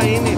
faena